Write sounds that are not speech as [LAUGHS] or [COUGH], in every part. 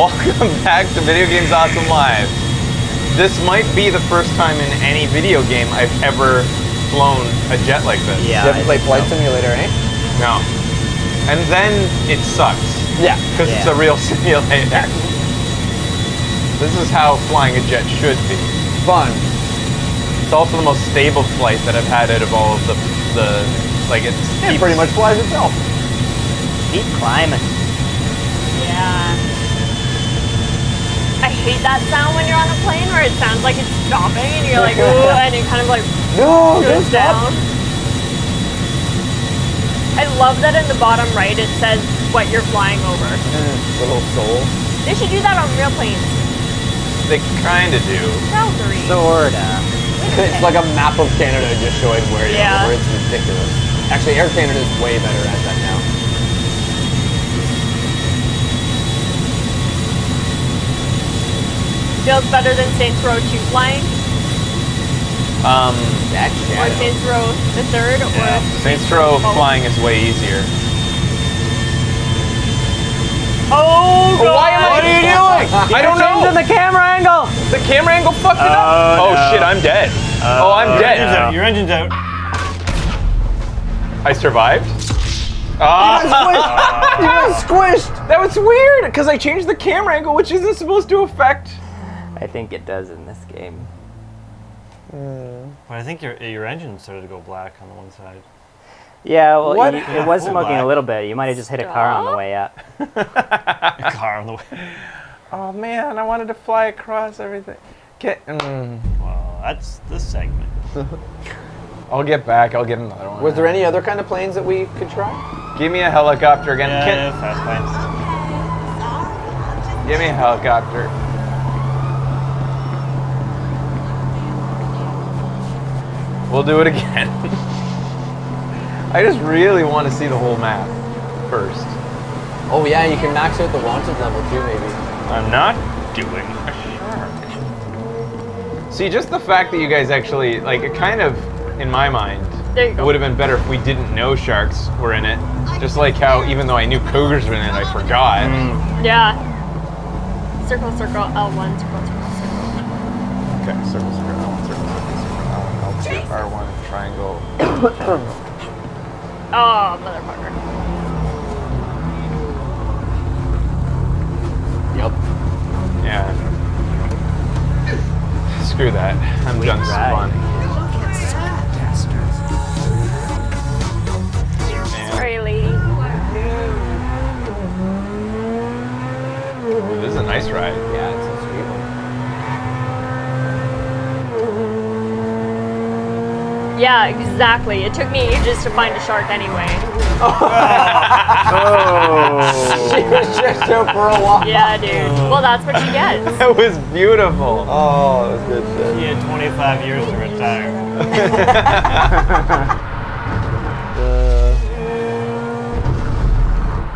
Welcome [LAUGHS] back to Video Games Awesome Live. This might be the first time in any video game I've ever flown a jet like this. Yeah. You ever I played Flight so. Simulator, eh? No. And then it sucks. Yeah. Because it's a real [LAUGHS] simulator. This is how flying a jet should be. Fun. It's also the most stable flight that I've had out of all of the, the like it's It pretty much flies itself. Keep climbing. Yeah. I hate that sound when you're on a plane where it sounds like it's stopping and you're like, [LAUGHS] ooh, and it kind of like No, don't goes stop. down. I love that in the bottom right it says what you're flying over. [LAUGHS] Little Seoul. They should do that on real planes. They kind of do. Calgary. Sorta. It's like a map of Canada just showing where you're Yeah. over. It's ridiculous. Actually, Air Canada is way better at that now. Feels better than Saints Row 2 flying, Um, That or shadow. Saints Row the third, yeah. or Saints Row both. flying is way easier. Oh god! why am I- what are you doing? [LAUGHS] I don't know. Changing the camera angle. The camera angle fucked it up. Oh, Oh no. shit, I'm dead. oh, I'm Oh, dead. no. Your engine's out. I survived. Ah, You got [LAUGHS] squished. that was weird because I changed the camera angle, which isn't supposed to affect. I think it does in this game. But I think your your engine started to go black on the one side. Yeah, well, you- it was [LAUGHS] happened? smoking a little bit. You might have just hit a car on the way up. [LAUGHS] A car on the way. [LAUGHS] Oh man, I wanted to fly across everything. Get, mm, Well, that's this segment. I'll get back. I'll get another one. Was there any other kind of planes that we could try? Give me a helicopter again. Yeah, Can- fast planes. Give me a helicopter. We'll do it again. [LAUGHS] I just really want to see the whole map first. Oh yeah, you can max out the wanted level too, maybe. I'm not doing a shark. See, just the fact that you guys actually, like, it kind of, in my mind, it would have been better if we didn't know sharks were in it. Just like how, even though I knew cougars were in it, I forgot. Yeah. Circle, circle, L1, circle, circle, circle. Okay, circle, R1 and triangle. [COUGHS] oh, motherfucker. Yep. Yeah. Screw that. I'm done spun. Sorry, lady. This is a nice ride. Yeah, exactly. It took me ages to find a shark anyway. [LAUGHS] oh. She was just out for a walk. Yeah, dude. Well, that's what she gets. [LAUGHS] That was beautiful. Oh, that was good shit. He had 25 years to retire. [LAUGHS]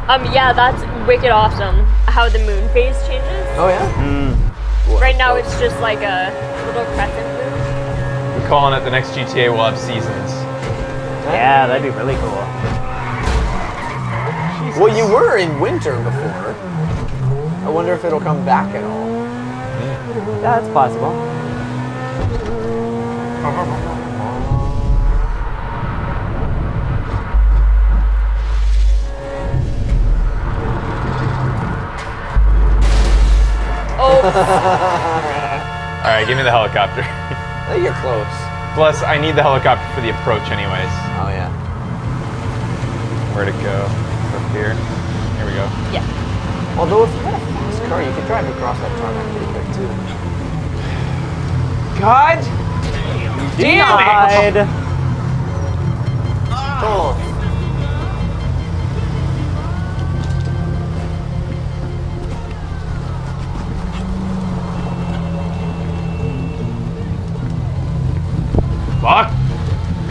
Um, yeah, that's wicked awesome. How the moon phase changes. Oh yeah. Right now, it's just like a little crescent moon. We're calling it the next GTA will have seasons. Yeah, that'd be really cool. Well, you were in winter before. I wonder if it'll come back at all. Yeah, that's possible. Oh, [LAUGHS] All right, give me the helicopter. [LAUGHS] I think you're close. Plus, I need the helicopter for the approach, anyways. Oh yeah. Where'd it go? Up here. Here we go. yeah. Although if you had a fast car, you could drive across that tarmac pretty quick too. God damn it! Died. Oh. Ah.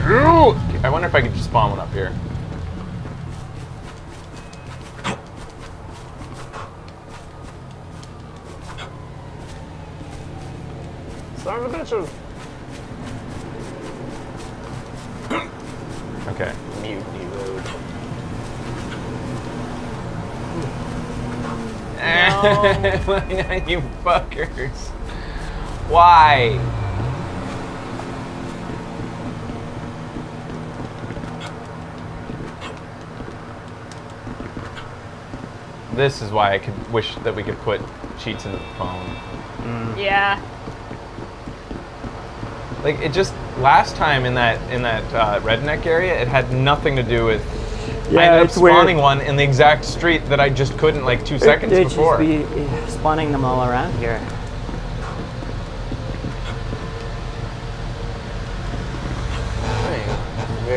Ew. I wonder if I could just spawn one up here. Son of a bitches. Okay. Mutiny road. No. you fuckers. Why? This is why I could wish that we could put cheats into the phone. Yeah. Like it just last time in that in that uh, redneck area, it had nothing to do with. I ended up it's weird. spawning one in the exact street that I just couldn't like two seconds It before. just be spawning them all around here.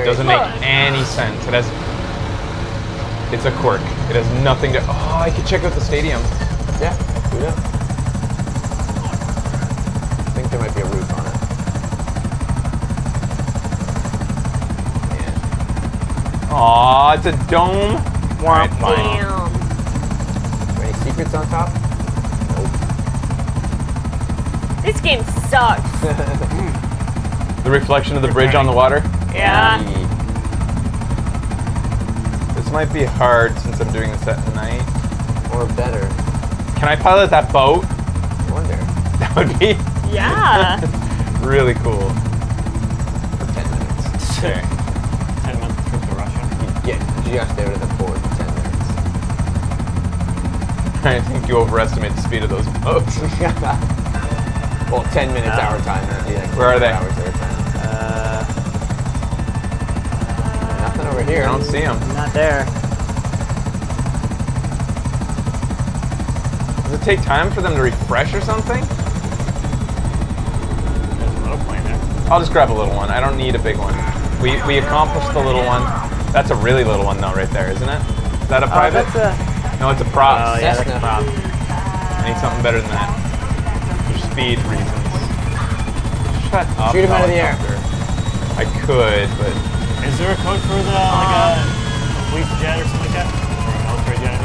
Doesn't make any sense. It has. It's a quirk. It has nothing to. Oh, I could check out the stadium. Yeah, do that. I think there might be a roof on it. Yeah. Aw, it's a dome. Alright, fine. Damn. Are there any secrets on top? Nope. This game sucks. [LAUGHS] The reflection of the bridge on the water. Yeah. This might be hard since I'm doing this at night. Or better. Can I pilot that boat? I wonder. [LAUGHS] That would be Yeah. [LAUGHS] really cool. For 10 minutes. Okay. 10 minute trip to Russia. You get just out of the port in 10 minutes. I think you overestimate the speed of those boats. [LAUGHS] well, 10 minutes Ah. our time. That'd be like Where are 24 they? Over here. I don't see them. not there. Does it take time for them to refresh or something? There's a little plane there. I'll just grab a little one. I don't need a big one. We we accomplished the little one. That's a really little one though, right there, isn't it? Is that a Oh, private? that's a. no, it's a prop. Oh yeah, that's Cessna. a prop. I need something better than that. For speed reasons. Shut up. Shoot him out of the air. I could, but Is there a code for the, like a, a police jet or something like that? Or a jet?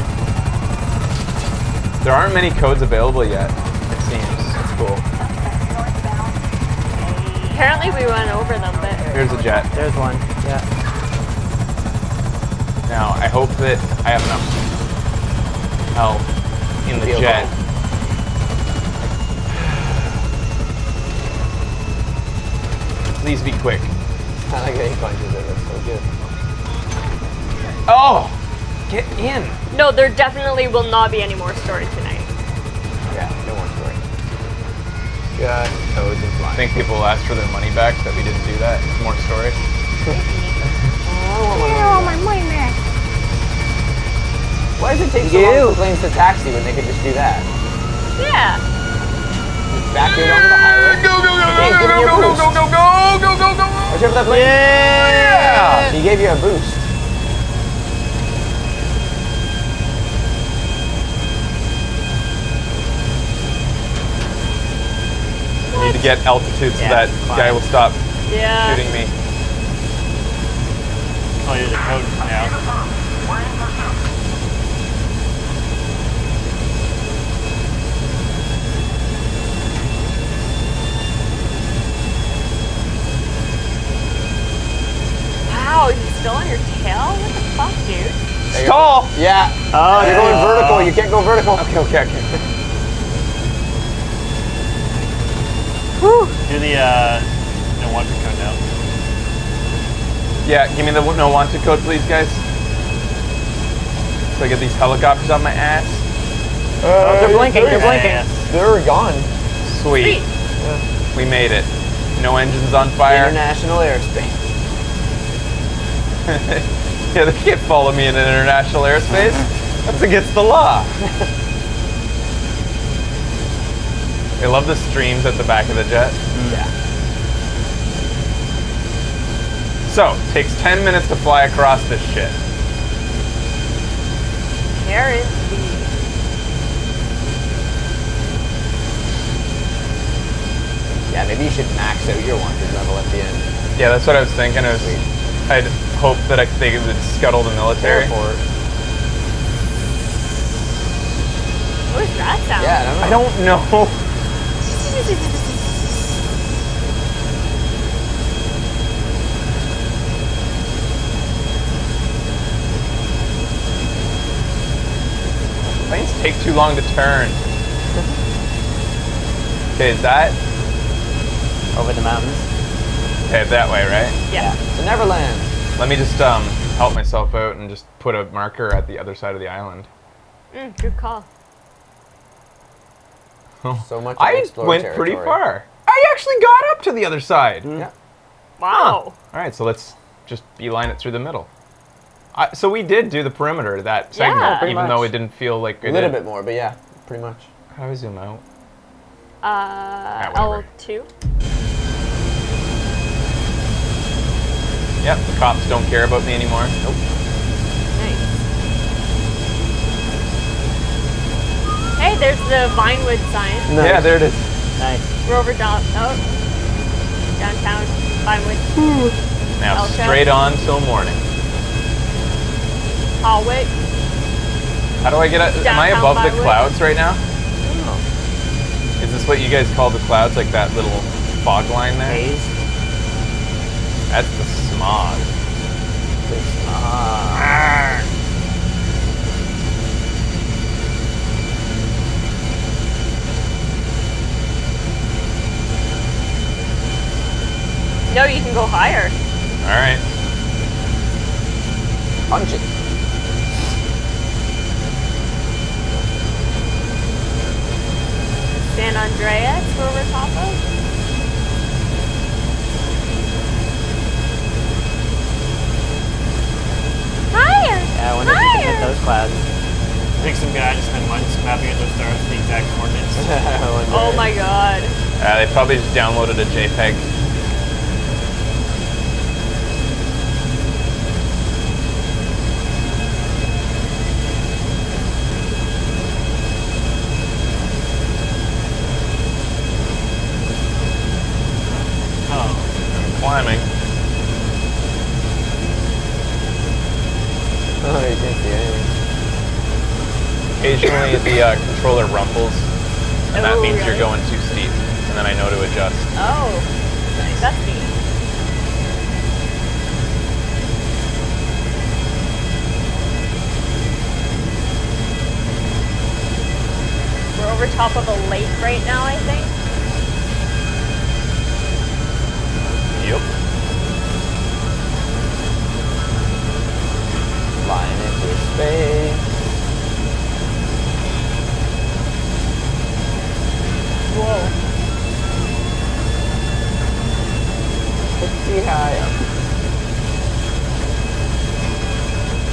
There aren't many codes available yet. It seems. That's cool. Apparently we went over them, but Here's a jet. There's one. Yeah. Now I hope that I have enough health in the Feel jet. hope. Please be quick. I like that he punches [LAUGHS] it. That's so good. Oh, get in. no, there definitely will not be any more story tonight. Yeah, no more story. Just toads and I think people will ask for their money back that we didn't do that. More story. [LAUGHS] Oh my neck. Why does it take so long for planes to taxi when they could just do that? Yeah. Back it onto the highway. Go go go Hey, give me a boost. go go go go go. Watch out for that plane. Yeah. He gave you a boost. I need to get altitude so Yeah, that fine. guy will stop Yeah. shooting me. Oh, yeah, the code now. Wow, he's still on your tail? What the fuck, dude? There you go. Stall. Yeah. Oh, You're going vertical. You can't go vertical. Okay okay okay. Do the, uh, no wanted code now. Yeah, give me the no wanted code, please, guys. So I get these helicopters on my ass. Uh, they're blinking, they're blinking. Yes. They're gone. Sweet. Sweet. We made it. No engines on fire. International airspace. [LAUGHS] yeah, they can't follow me in an international airspace. That's against the law. [LAUGHS] I love the streams at the back of the jet. Mm. Yeah. So, takes 10 minutes to fly across this shit. Guaranteed. Yeah, maybe you should max out your wanted level at the end. Yeah, that's what I was thinking. I was, I'd hope that I think it would scuttle the military. Airport. What was that sound? Yeah, I don't know. I don't know. [LAUGHS] Plane's take too long to turn. Okay, is that Over the mountains. okay? That way, right? Yeah. To Neverland. Let me just um help myself out and just put a marker at the other side of the island. Mm, good call. So much. I unexplored went pretty far. I actually got up to the other side. Yeah. Wow. All right, so let's just beeline it through the middle. I, so we did do the perimeter of that segment, Yeah. Pretty even though it didn't feel like A little did. bit more, but yeah, pretty much. How do I zoom out? Uh. L2. Yep, the cops don't care about me anymore. Nope. Nice. Hey, there's the Vinewood sign. Yeah, there it is. Nice. We're over down. Oh, downtown Vinewood. Now Okay. straight on till morning. Hallway. How do I get? A, am I Downtown above the clouds right now? Oh. Is this what you guys call the clouds? Like that little fog line there? Haze. That's the smog. Ah. No, you can go higher. All right. Punch it. San Andreas, where we're top of. Higher. Yeah, I wonder if you can hit those clouds. I think some guy just spent months mapping out those stars with the exact coordinates. [LAUGHS] Oh my god. Uh, they probably just downloaded a JPEG. Oh. I'm climbing. Oh, you can't see anything. Occasionally the uh, controller rumbles, and that Oh, means you're going too steep, and then I know to adjust. Oh. That's neat. We're over top of a lake right now, I think. Yep. Flying into space. Whoa. Pretty high up.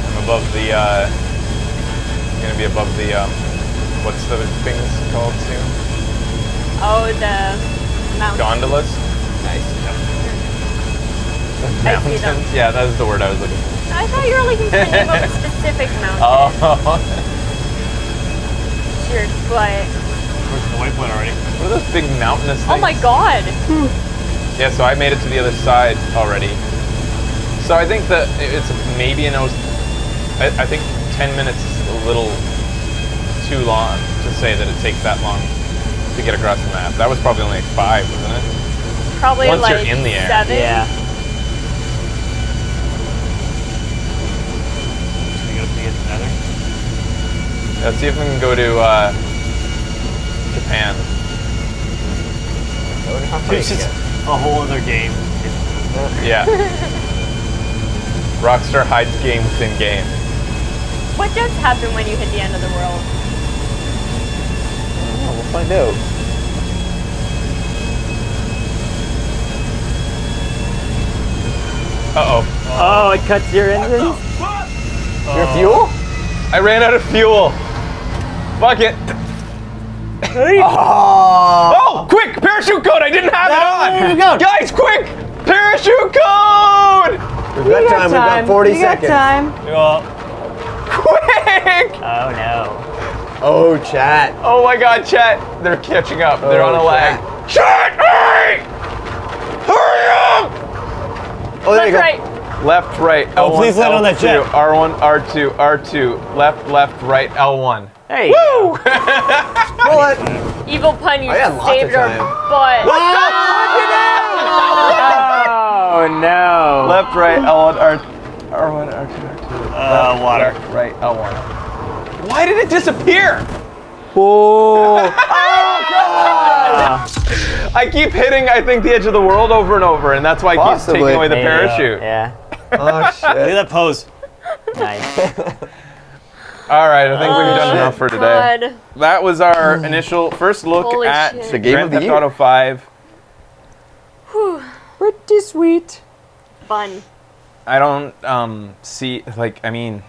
I'm above the, uh, gonna be above the, um, what's the things called soon? Oh, the mountain. Gondolas? Nice. I see them. That was the word I was looking for. I thought you were looking for the name of a specific mountain. Oh, Sure, but Where's the waypoint already? what are those big mountainous things? oh my god. Yeah, so I made it to the other side already. So I think that it's maybe an I think 10 minutes is a little too long to say that it takes that long to get across the map. That was probably only like five, wasn't it? Probably Once you're in the air. seven. Yeah. Just gonna go to get the nether. Let's see if we can go to uh, Japan. I wonder how It's just a whole other game. Yeah. [LAUGHS] Rockstar hides game within game. What does happen when you hit the end of the world? Oh, we'll find out. Uh oh. Oh, it cuts your engines? Your fuel? I ran out of fuel. Fuck it. Oh! [LAUGHS] Oh, quick! Parachute code! I didn't have it on! there you go. Guys, quick! Parachute code! We've got time. We've got 40 You got time. Well, Quick! [LAUGHS] Oh no. Oh, chat. Oh my god, chat. They're catching up. They're Oh, on a oh, lag. Chat, hurry! Hurry up! Oh, there you go. right. Left, right, Oh, L1, please land on that L2, jet. R1, R2, R2, left, left, right, L1. Hey. you Woo! [LAUGHS] Pull it. Evil pun, you I had lots saved of our butt. Oh no. left, right, L1, R, R1, R2, R2. uh, water. Left, right, L1. Why did it disappear? [LAUGHS] Oh, oh I keep hitting, I think, the edge of the world over and over, and that's why I keep taking away the There you go. parachute. Yeah. Oh Look at that pose. Nice. [LAUGHS] All right, I think we've done shit. enough for today. God. That was our initial first look Holy at shit. The game Grand of the Theft year. Auto 5. Pretty sweet. Fun. I don't um, see, like, I mean,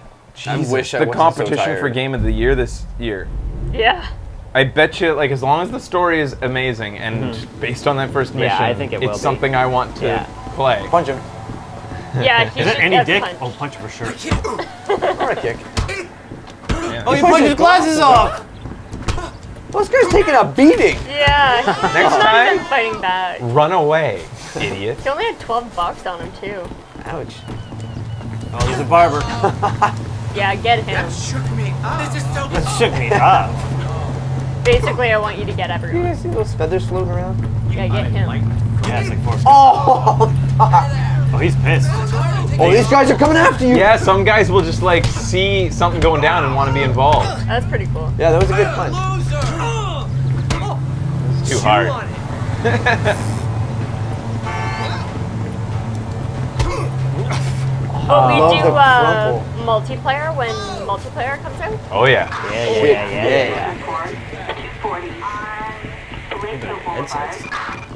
I wish I the wasn't so competition for. Game of the Year this year. Yeah. I bet you, like, as long as the story is amazing and based on that first Mm-hmm. Yeah, mission, I think it will it's be. something I want to Yeah. play. Punch him. Yeah, [LAUGHS] he Is it should any get dick? punched. Oh, punch for sure. Or a kick. Yeah. Oh, you punched his glasses off. Well, this guy's taking a beating. Yeah. [LAUGHS] Next not time- even fighting back. Run away, idiot. He only had 12 bucks on him, too. Ouch. Oh, he's a barber. [LAUGHS] Yeah, get him. That shook me up. This is so That shook me up. Basically, I want you to get everyone. You everyone. guys see those feathers floating around? Yeah, get him. Yeah, it's like four. Oh, Oh, he's pissed. oh, these guys are coming after you. Yeah, some guys will just, like, see something going down and want to be involved. That's pretty cool. Yeah, that was a good punch. It's too hard. Oh, we do the uh, multiplayer when multiplayer comes out. Oh, yeah. Yeah, yeah, yeah, yeah, yeah. Headsets. You can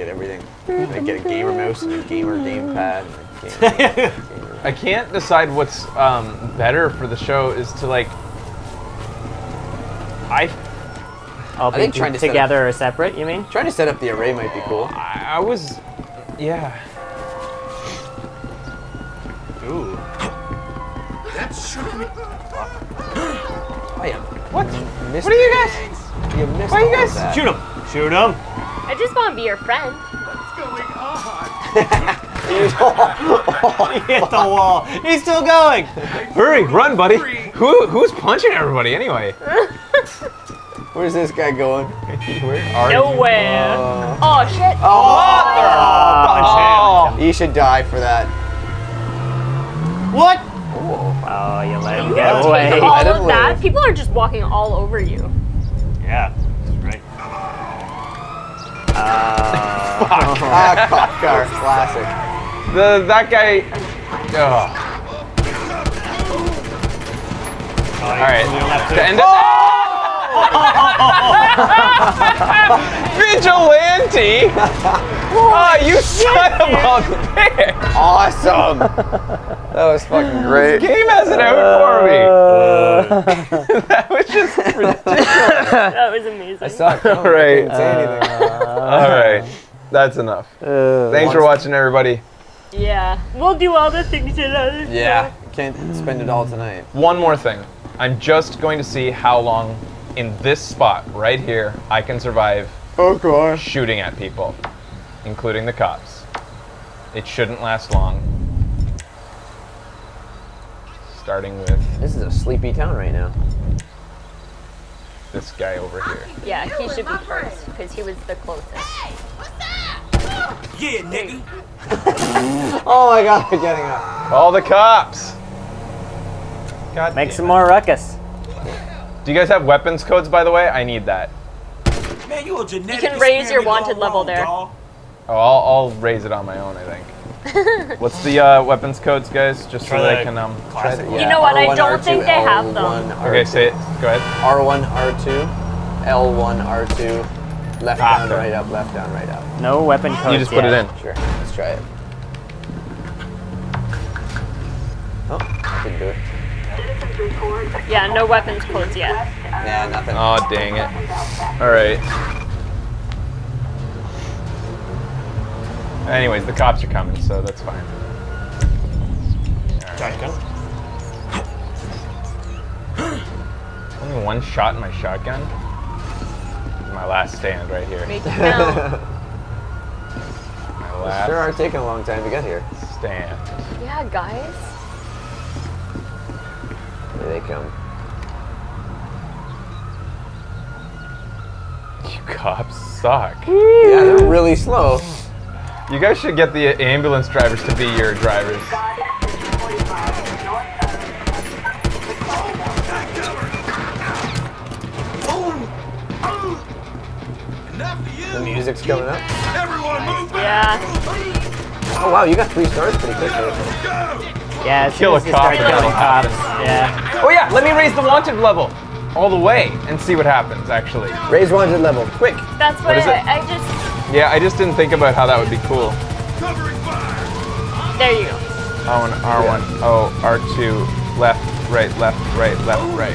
get everything. Like get a gamer mouse and a gamer gamepad. And a gamer, [LAUGHS] gamer. I can't decide what's um, better for the show is to, like, I All I think be trying to set up- together or separate, you mean? Trying to set up the array might be cool. I, I was, yeah. Ooh. That shook me. Oh yeah. What? Missed What are you guys? You missed Why you all of guys- that. Shoot him. Shoot him. I just want to be your friend. What's going on? He [LAUGHS] hit the wall. He's still going. Hurry, run, buddy. Who who's punching everybody anyway? [LAUGHS] Where's this guy going? [LAUGHS] Where are you? Nowhere. oh, oh shit. Oh, Punch Oh, he should die for that. What? Oh, you let him You get away. All him of that. People are just walking all over you. Yeah, that's right. Uh, Ah, cop car, classic. the that guy. Oh. Oh, All right. Left To end it. [LAUGHS] Vigilante! [LAUGHS] Oh, oh, you son of a bitch! Awesome. that was fucking [LAUGHS] great. Game has it out for me. Uh, [LAUGHS] that was just ridiculous. That was amazing. I saw it coming. Right. I couldn't say anything. Uh, all right, uh, that's enough. Thanks for watching, everybody. Yeah. We'll do all the things in other Yeah. Can't spend it all tonight. One more thing. I'm just going to see how long in this spot right here I can survive Oh gosh. shooting at people, including the cops. It shouldn't last long. Starting with This is a sleepy town right now. this guy over ah, here. Yeah, he should be first because he was the closest. Hey! Yeah, nigga. [LAUGHS] Oh my god, they're getting up. All the cops! God Make damn some it. more ruckus. Do you guys have weapons codes, by the way? I need that. Man, you a genetic You can raise your wanted level wrong, there. dawg. Oh, I'll, I'll raise it on my own, I think. [LAUGHS] What's the uh, weapons codes, guys? Just so Try that I the can um. classic Yeah, You know what, I R1, don't R2, think they have them. L1, Okay, R2. say it. Go ahead. R1, R2, L1, R2, left Ah, down, okay. right up, left down, right up. No weapon codes You just put it in. Sure, let's try it. Oh, I can do it. Yeah, no weapons codes yet. Yeah, nothing. Oh, dang it. All right. Anyways, the cops are coming, so that's fine. Shotgun. [GASPS] Only one shot in my shotgun. My last stand right here. Make it [LAUGHS] count. My last Sure are taking a long time to get here. stand. yeah, guys. Here they come. You cops suck. Yeah, they're really slow. You guys should get the ambulance drivers to be your drivers. The music's coming up. Everyone move back. Yeah. Oh wow, you got three stars pretty quickly. Yeah, kill a cop. Yeah. Oh yeah, let me raise the wanted level all the way and see what happens. Actually, raise wanted level, quick. That's what, what I, I just yeah, I just didn't think about how that would be cool. There you go. Oh, and R1, oh, R2, left, right, left, right, left, right.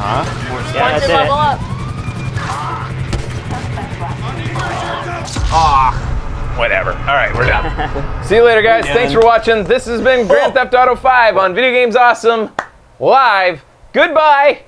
Huh? Yeah, that's level it. up. Ah, whatever. All right, we're done. [LAUGHS] See you later, guys. Thanks for watching. This has been Grand Theft Auto 5 on Video Games Awesome Live. Goodbye.